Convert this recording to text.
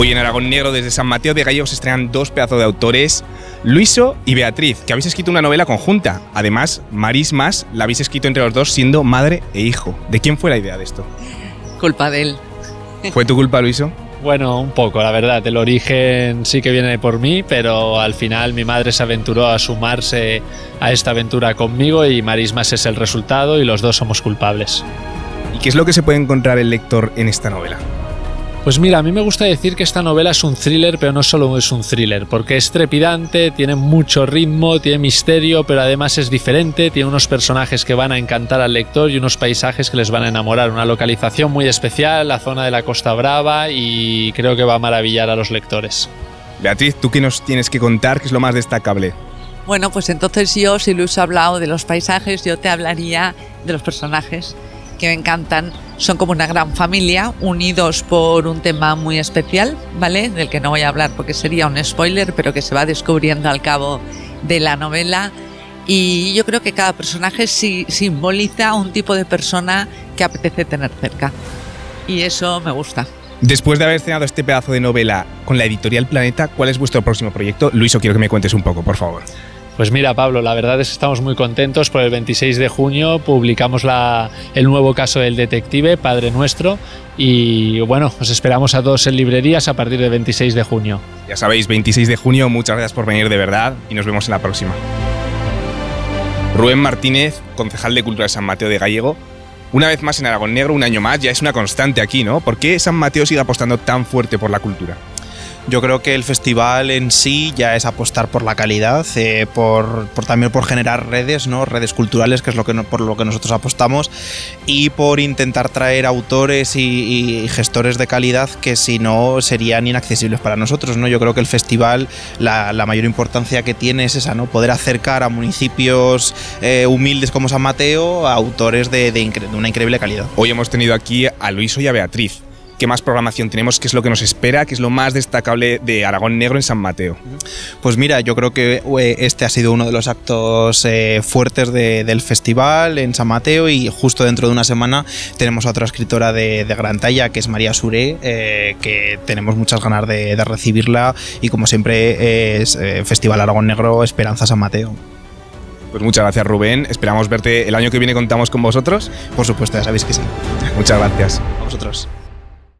Hoy en Aragón Negro desde San Mateo de Gallegos se estrenan dos pedazos de autores, Luiso y Beatriz, que habéis escrito una novela conjunta. Además, Marismas la habéis escrito entre los dos siendo madre e hijo. ¿De quién fue la idea de esto? Culpa de él. ¿Fue tu culpa, Luiso? Bueno, un poco, la verdad. El origen sí que viene por mí, pero al final mi madre se aventuró a sumarse a esta aventura conmigo y Marismas es el resultado y los dos somos culpables. ¿Y qué es lo que se puede encontrar el lector en esta novela? Pues mira, a mí me gusta decir que esta novela es un thriller, pero no solo es un thriller, porque es trepidante, tiene mucho ritmo, tiene misterio, pero además es diferente, tiene unos personajes que van a encantar al lector y unos paisajes que les van a enamorar, una localización muy especial, la zona de la Costa Brava y creo que va a maravillar a los lectores. Beatriz, ¿tú qué nos tienes que contar? ¿Qué es lo más destacable? Bueno, pues entonces yo, si Luis ha hablado de los paisajes, yo te hablaría de los personajes que me encantan. Son como una gran familia, unidos por un tema muy especial, ¿vale? Del que no voy a hablar porque sería un spoiler, pero que se va descubriendo al cabo de la novela. Y yo creo que cada personaje simboliza un tipo de persona que apetece tener cerca. Y eso me gusta. Después de haber estrenado este pedazo de novela con la editorial Planeta, ¿cuál es vuestro próximo proyecto? Luiso, quiero que me cuentes un poco, por favor. Pues mira, Pablo, la verdad es que estamos muy contentos. Por el 26 de junio publicamos el nuevo caso del detective, Padre Nuestro. Y bueno, os esperamos a todos en librerías a partir del 26 de junio. Ya sabéis, 26 de junio, muchas gracias por venir de verdad y nos vemos en la próxima. Rubén Martínez, concejal de Cultura de San Mateo de Gallego. Una vez más en Aragón Negro, un año más, ya es una constante aquí, ¿no? ¿Por qué San Mateo sigue apostando tan fuerte por la cultura? Yo creo que el festival en sí ya es apostar por la calidad, eh, por, también por generar redes, ¿no? redes culturales, que es lo que por lo que nosotros apostamos, y por intentar traer autores y, gestores de calidad que si no serían inaccesibles para nosotros. ¿no? Yo creo que el festival, la, mayor importancia que tiene es esa, ¿no? poder acercar a municipios eh, humildes como San Mateo a autores de, de una increíble calidad. Hoy hemos tenido aquí a Luis y a Beatriz qué más programación tenemos, qué es lo que nos espera, qué es lo más destacable de Aragón Negro en San Mateo. Pues mira, yo creo que eh, este ha sido uno de los actos eh, fuertes del festival en San Mateo y justo dentro de una semana tenemos a otra escritora de, gran talla que es María Suré, eh, que tenemos muchas ganas de, de recibirla y como siempre es Festival Aragón Negro Esperanza San Mateo. Pues muchas gracias Rubén, esperamos verte el año que viene contamos con vosotros. Por supuesto, ya sabéis que sí. Muchas gracias. A vosotros.